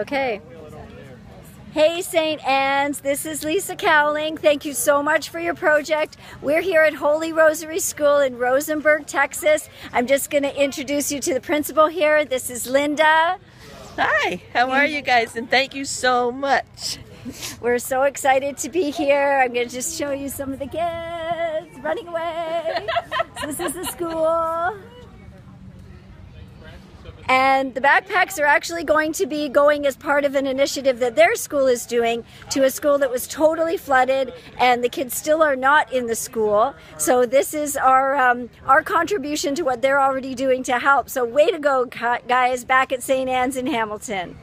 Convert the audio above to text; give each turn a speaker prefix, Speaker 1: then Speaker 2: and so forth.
Speaker 1: Okay. Hey St. Ann's, this is Lisa Cowling. Thank you so much for your project. We're here at Holy Rosary School in Rosenberg, Texas. I'm just going to introduce you to the principal here. This is Linda.
Speaker 2: Hi, how are you guys? And thank you so much.
Speaker 1: We're so excited to be here. I'm going to just show you some of the kids running away. so this is the school. And the backpacks are actually going to be going as part of an initiative that their school is doing to a school that was totally flooded, and the kids still are not in the school. So this is our um, our contribution to what they're already doing to help. So way to go, guys, back at St. Ann's in Hamilton.